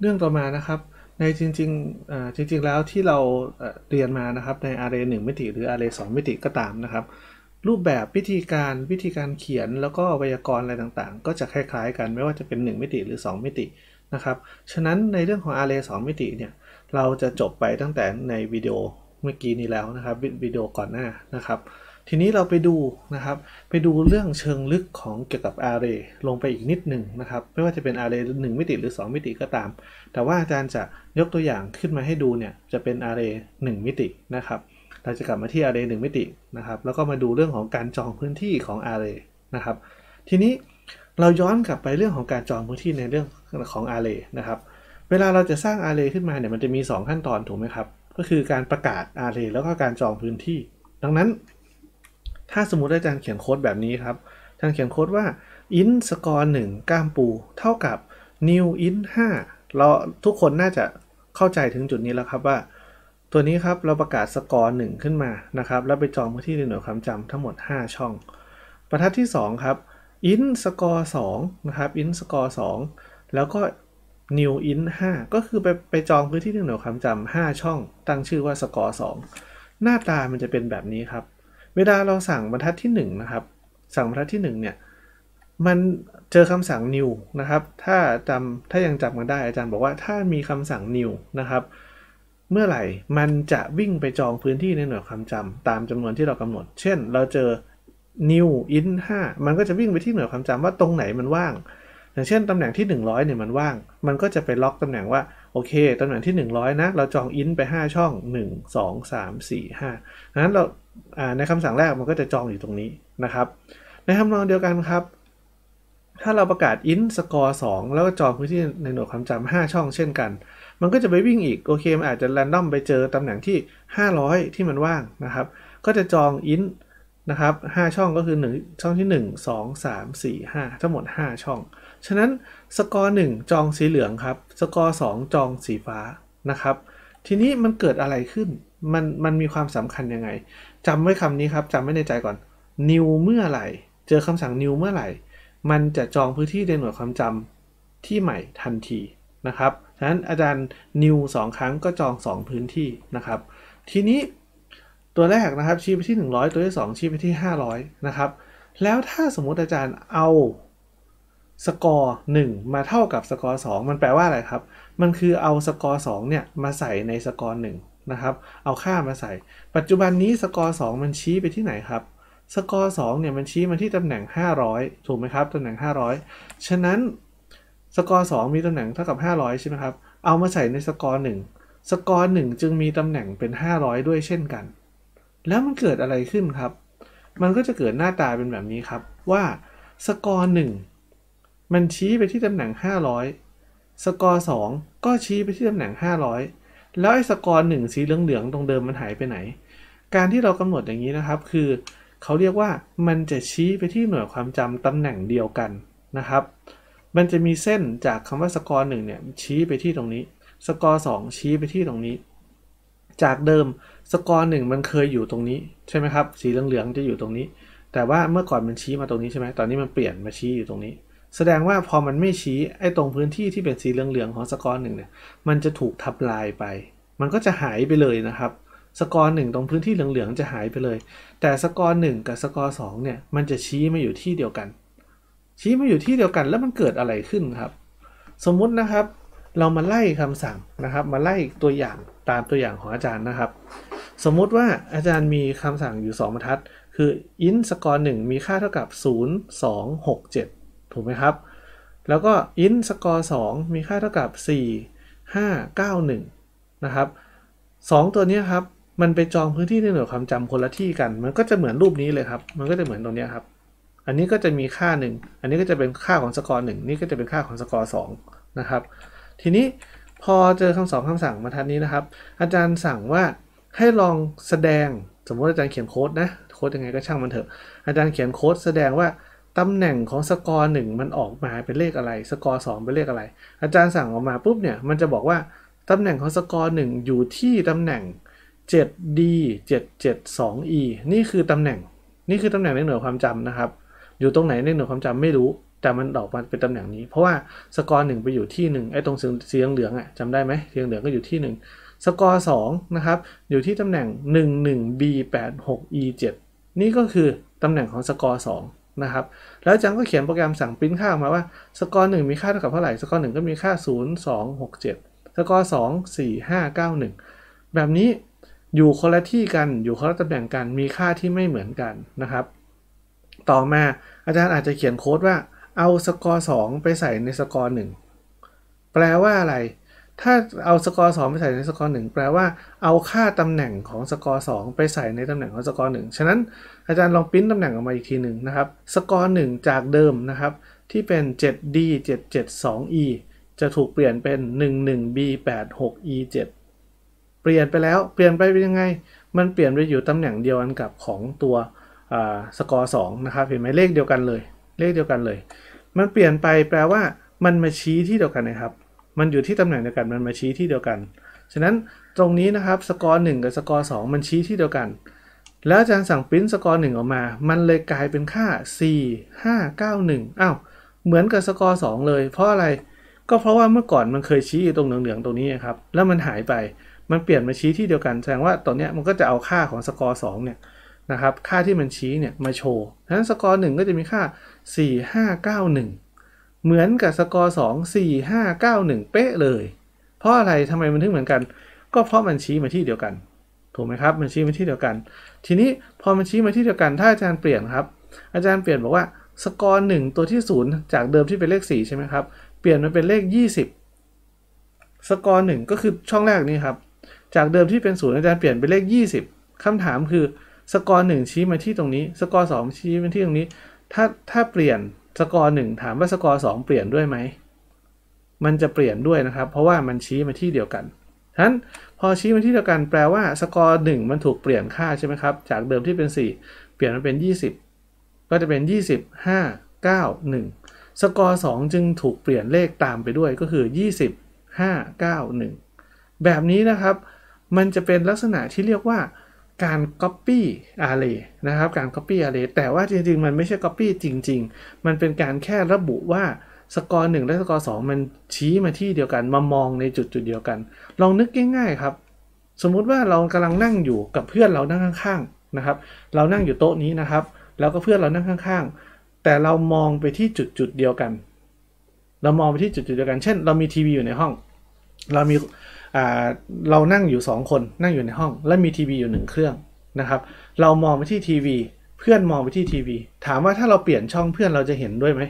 เรื่องต่อมานะครับในจริงๆจริงๆ แล้วที่เราเรียนมานะครับใน array 1 มิติ หรือ array 2 มิติก็ตามนะครับ รูปแบบวิธีการวิธีการเขียนแล้วก็ไวยากรณ์อะไรต่างๆ ก็จะคล้ายๆ กันไม่ว่าจะเป็น 1 มิติหรือ 2 มิตินะครับฉะนั้นในเรื่องของ array 2 มิติเนี่ยเราจะจบไปตั้งแต่ในวิดีโอเมื่อกี้นี้แล้วนะครับวิดีโอก่อนหน้านะครับ ทีนี้เราไปดูนะครับ ไปดูเรื่องเชิงลึกของเกี่ยวกับ array ลงไปอีกนิดหนึ่งนะครับ ไม่ว่าจะเป็น array 1มิติหรือ 2 มิติก็ตาม แต่ว่าอาจารย์จะยกตัวอย่างขึ้นมาให้ดูเนี่ยจะเป็น array 1มิตินะครับ เราจะกลับมาที่ array 1มิตินะครับ แล้วก็มาดูเรื่องของการจองพื้นที่ของ array นะครับ ทีนี้เราย้อนกลับไปเรื่องของการจองพื้นที่ในเรื่องของ array นะครับ เวลาเราจะสร้าง array ขึ้นมาเนี่ยมันจะมี 2 ขั้นตอนถูกไหมครับ ก็คือการประกาศ array แล้วก็การจองพื้นที่ ดังนั้น ถ้าสมมติอาจารย์เขียนโค้ดแบบนี้ครับอาจารย์เขียนโค้ดว่า int score 1 ก้ามปู เท่ากับ new int 5เราทุกคนน่าจะเข้าใจถึงจุดนี้แล้วครับว่า ตัวนี้ครับเราประกาศสกอร์1ขึ้นมานะครับ แล้วไปจองพื้นที่ในหน่วยความจำทั้งหมด 5 ช่อง บรรทัดที่ 2 ครับ int score 2นะครับ int score 2แล้วก็ new int 5ก็คือไปไปจองพื้นที่ในหน่วยความจำ5ช่อง ตั้งชื่อว่า score 2หน้าตามันจะเป็นแบบนี้ครับ เวลาเราสั่งบรรทัดที่1นะครับ สั่งบรรทัดที่1เนี่ย มันเจอคำสั่ง new นะครับ ถ้าจำถ้ายังจำกันได้อาจารย์บอกว่าถ้ามีคำสั่ง new นะครับ เมื่อไหร่มันจะวิ่งไปจองพื้นที่ในหน่วยความจำตามจำนวนที่เรากำหนด เช่น เราเจอ new int 5มันก็จะวิ่งไปที่หน่วยความจำว่าตรงไหนมันว่าง อย่างเช่นตำแหน่งที่ 100เนี่ยมันว่าง มันก็จะไปล็อกตำแหน่งว่า โอเคตำแหน่งที่ 100 นะ เราจอง int ไป 5 ช่อง 1 2 3 4 5ดังนั้นเราในคำสั่งแรกมันก็จะจองอยู่ตรงนี้นะครับ ในทำนองเดียวกันครับ ถ้าเราประกาศ int score 2แล้วก็จองพื้นที่ในหน่วยความจำ5ช่องเช่นกัน มันก็จะไปวิ่งอีก โอเค มันอาจจะ random ไปเจอตำแหน่งที่ 500 ที่มันว่างนะครับ ก็จะจอง int น นะครับ5ช่องก็คือ 1 ช่องที่ 1 2 3 4 5 ทั้งหมด 5 ช่อง ฉะนั้นสกอร์1จองสีเหลืองครับ สกอร์2จองสีฟ้านะครับ ทีนี้มันเกิดอะไรขึ้น มันมันมีความสำคัญยังไงจำไว้คำนี้ครับจำไว้ในใจก่อน new เมื่อไหร่ เจอคำสั่ง new เมื่อไหร่ มันจะจองพื้นที่ในหน่วยความจำที่ใหม่ทันทีนะครับ ฉะนั้นอาจารย์ new 2 ครั้งก็จอง 2 พื้นที่นะครับ ทีนี้ ตัวแรกนะครับชี้ไปที่ 100 ตัวที่ 2 ชี้ไปที่ 500 นะครับ แล้วถ้าสมมุติอาจารย์เอา score1มาเท่ากับ score2 มันแปลว่าอะไรครับ มันคือเอา score2 เนี่ยมาใส่ใน score1 นะครับ เอาค่ามาใส่ ปัจจุบันนี้ score2 มันชี้ไปที่ไหนครับ score2 เนี่ยมันชี้มาที่ตำแหน่ง 500 ถูกไหมครับ ตำแหน่ง 500 ฉะนั้น score2 มีตำแหน่งเท่ากับ 500 ใช่ไหมครับ เอามาใส่ใน score1 score1 จึงมีตำแหน่งเป็น 500 ด้วยเช่นกัน แล้วมันเกิดอะไรขึ้นครับ มันก็จะเกิดหน้าตาเป็นแบบนี้ครับว่า score1 มันชี้ไปที่ตำแหน่ง 500 score2 ก็ชี้ไปที่ตำแหน่ง 500 แล้วไอ้ score1 สีเหลืองๆตรงเดิมมันหายไปไหน การที่เรากำหนดอย่างนี้นะครับ คือเขาเรียกว่ามันจะชี้ไปที่หน่วยความจำตำแหน่งเดียวกันนะครับ มันจะมีเส้นจากคำว่า score1 เนี่ยชี้ไปที่ตรงนี้ score2 ชี้ไปที่ตรงนี้ จากเดิม score1 มันเคยอยู่ตรงนี้ใช่ไหมครับ สีเหลืองๆจะอยู่ตรงนี้ แต่ว่าเมื่อก่อนมันชี้มาตรงนี้ใช่ไหมตอนนี้มันเปลี่ยนมาชี้อยู่ตรงนี้ แสดงว่าพอมันไม่ชี้ไอ้ตรงพื้นที่ที่เป็นสีเหลืองๆของสกอร์หนึ่งเนี่ยมันจะถูกทำลายไป มันก็จะหายไปเลยนะครับสกอร์หนึ่งตรงพื้นที่เหลืองๆจะหายไปเลย แต่สกอร์หนึ่งกับสกอร์สองเนี่ยมันจะชี้มาอยู่ที่เดียวกัน ชี้มาอยู่ที่เดียวกันแล้วมันเกิดอะไรขึ้นครับ สมมุตินะครับ เรามาไล่คำสั่งนะครับ มาไล่ตัวอย่างตามตัวอย่างของอาจารย์นะครับ สมมุติว่าอาจารย์มีคำสั่งอยู่ 2บรรทัด คือ int สกอร์1มีค่าเท่ากับ 0 2 6 7 ถูกไหมครับ แล้วก็ int score 2มีค่าเท่ากับ 4 5 9 1 นะครับ2ตัวนี้ครับ มันไปจองพื้นที่ในหน่วยความจำคนละที่กัน มันก็จะเหมือนรูปนี้เลยครับ มันก็จะเหมือนตรงนี้ครับ อันนี้ก็จะมีค่าหนึ่งอันนี้ก็จะเป็นค่าของสกอร์หนึ่งนี่ก็จะเป็นค่าของสกอร์สองนะครับ ทีนี้พอเจอคำสองคำสั่งมาทันนี้นะครับ อาจารย์สั่งว่าให้ลองแสดงสมมติอาจารย์เขียนโค้ดนะโค้ดยังไงก็ช่างมันเถอะ อาจารย์เขียนโค้ดแสดงว่าตำแหน่งของสกอร์หนึ่งมันออกมาเป็นเลขอะไร สกอร์สองเป็นเลขอะไร อาจารย์สั่งออกมาปุ๊บเนี่ยมันจะบอกว่าตำแหน่งของสกอร์หนึ่งอยู่ที่ตำแหน่ง 7D 772E นี่คือตำแหน่ง นี่คือตำแหน่งในหน่วยความจำนะครับ อยู่ตรงไหนในหน่วยความจำไม่รู้ แต่มันออกมาเป็นตำแหน่งนี้ เพราะว่าสกอร์หนึ่งไปอยู่ที่หนึ่งไอ้ตรงสีเหลืองอะจำได้ไหมสีเหลืองก็อยู่ที่หนึ่งสกอร์สองนะครับอยู่ที่ตำแหน่ง 1 1 b 8 6 e 7นี่ก็คือตำแหน่งของสกอร์สองนะครับแล้วอาจารย์ก็เขียนโปรแกรมสั่งปริ้นค่าออกมาว่าสกอร์หนึ่งมีค่าเท่ากับเท่าไหร่สกอร์หนึ่งก็มีค่า 0 2 6 7 สกอร์สอง4 5 9 1แบบนี้อยู่คนละที่กันอยู่คนละตำแหน่งกันมีค่าที่ไม่เหมือนกันนะครับ ต่อมาอาจารย์อาจจะเขียนโค้ดว่า เอาสกอร์สองไปใส่ในสกอร์หนึ่งแปลว่าอะไร ถ้าเอาสกอร์สองไปใส่ในสกอร์หนึ่งแปลว่าเอาค่าตำแหน่งของสกอร์สองไปใส่ในตำแหน่งของสกอร์หนึ่งฉะนั้นอาจารย์ลองปริ้นตำแหน่งออกมาอีกทีหนึ่งนะครับ สกอร์หนึ่งจากเดิมนะครับที่เป็น 7d 772e จะถูกเปลี่ยนเป็น 11b 86e 7 เปลี่ยนไปแล้ว เปลี่ยนไปเป็นยังไง มันเปลี่ยนไปอยู่ตำแหน่งเดียวกันกับของตัว สองนะครับ เห็นไหมเลขเดียวกันเลย เลขเดียวกันเลย มันเปลี่ยนไปแปลว่ามันมาชี้ที่เดียวกันนะครับ มันอยู่ที่ตำแหน่งเดียวกัน มันมาชี้ที่เดียวกัน ฉะนั้นตรงนี้นะครับสกอร์ หนึ่งกับ สองมันชี้ที่เดียวกัน แล้วอาจารย์สั่ง print score หนึ่งออกมา มันเลยกลายเป็นค่า 4 5 9 1อ้าวเหมือนกับ สองเลย เพราะอะไรก็เพราะว่าเมื่อก่อนมันเคยชี้ตรงเหลืองๆตรงนี้ครับ แล้วมันหายไป มันเปลี่ยนมาชี้ที่เดียวกัน แสดงว่าตอนนี้มันก็จะเอาค่าของ สองเนี่ยนะครับ ค่าที่มันชี้เนี่ยมาโชว์ฉะนั้นสกอร์ หนึ่งก็จะมีค่า 4 5 9 1 เหมือนกับ score2 4 5 9 1 เป๊ะเลย เพราะอะไรทำไมมันถึงเหมือนกัน ก็เพราะมันชี้มาที่เดียวกันถูกไหมครับ มันชี้มาที่เดียวกัน ทีนี้พอมันชี้มาที่เดียวกันถ้าอาจารย์เปลี่ยนครับ อาจารย์เปลี่ยนบอกว่าสกอร์ หนึ่งตัวที่ 0 จากเดิมที่เป็นเลข 4 ใช่ไหมครับ เปลี่ยนมาเป็นเลข 20 สกอร์ หนึ่งก็คือช่องแรกนี้ครับ จากเดิมที่เป็น 0 อาจารย์เปลี่ยนเป็นเลข 20คำถามคือสกอร์หนึ่งชี้มาที่ตรงนี้ สกอร์สองชี้มาที่ตรงนี้ ถ้าถ้าเปลี่ยนสกอร์หนึ่งถามว่าสกอร์สองเปลี่ยนด้วยไหม มันจะเปลี่ยนด้วยนะครับ เพราะว่ามันชี้มาที่เดียวกันฉะนั้นพอชี้มาที่เดียวกันแปลว่าสกอร์หนึ่งมันถูกเปลี่ยนค่าใช่ไหมครับ จากเดิมที่เป็น 4 เปลี่ยนมาเป็น 20 ก็จะเป็น 20 5 9 1 สกอร์ 2 จึงถูกเปลี่ยนเลขตามไปด้วยก็คือ 20 5 9 1 แบบนี้นะครับ มันจะเป็นลักษณะที่เรียกว่า การ Copy Array นะครับ การ Copy Array แต่ว่าจริงๆ มันไม่ใช่ Copy จริง ๆ มันเป็นการแค่ระบุว่าสกอร์หและสกอร์สมันชี้มาที่เดียวกันมามองในจุดจุดเดียวกัน ลองนึกง่ายๆครับ สมมุติว่าเรากำลังนั่งอยู่กับเพื่อนเรานั่งข้างๆนะครับ เรานั่งอยู่โต๊ะนี้นะครับ แล้วก็เพื่อนเรานั่งข้างๆ แต่เรามองไปที่จุดจุดเดียวกัน เรามองไปที่จุดจุดเดียวกัน เช่น เรามีทีวีอยู่ในห้อง เรามี เรานั่งอยู่ 2 คนนั่งอยู่ในห้อง และมีทีวีอยู่หนึ่งเครื่องนะครับเรามองไปที่ทีวี เพื่อนมองไปที่ทีวี ถามว่าถ้าเราเปลี่ยนช่องเพื่อนเราจะเห็นด้วยไหม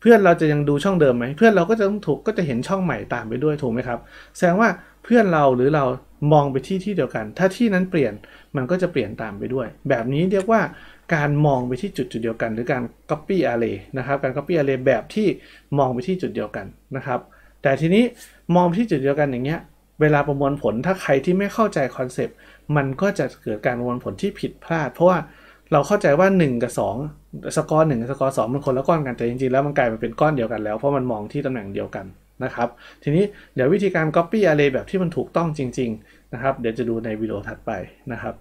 เพื่อนเราจะยังดูช่องเดิมไหมเพื่อนเราก็จะต้องถูกก็จะเห็นช่องใหม่ตามไปด้วยถูกไหมครับ แสดงว่าเพื่อนเราหรือเรามองไปที่ที่เดียวกัน ถ้าที่นั้นเปลี่ยนมันก็จะเปลี่ยนตามไปด้วย แบบนี้เรียกว่าการมองไปที่จุดจุดเดียวกัน หรือการ copy array นะครับการ copy array แบบที่มองไปที่จุดเดียวกันนะครับ แต่ทีนี้มองที่จุดเดียวกันอย่างเงี้ย เวลาประมวลผลถ้าใครที่ไม่เข้าใจคอนเซปต์มันก็จะเกิดการประมวลผลที่ผิดพลาด เพราะว่าเราเข้าใจว่า 1 กับ 2 สกอร์หกับสกอร์สมันคนละก้อนกันแต่จริงๆแล้วมันกลายมาเป็นก้อนเดียวกันแล้วเพราะมันมองที่ตำแหน่งเดียวกันนะครับ ทีนี้เดี๋ยววิธีการ Copy Array แบบที่มันถูกต้องจริง ๆ นะครับ เดี๋ยวจะดูในวิดีโอถัดไปนะครับ